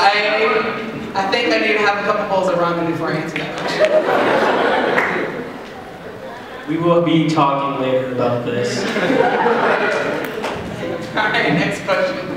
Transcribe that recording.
I, I think I need to have a couple bowls of ramen before I answer that question. We will be talking later about this. All right, next question.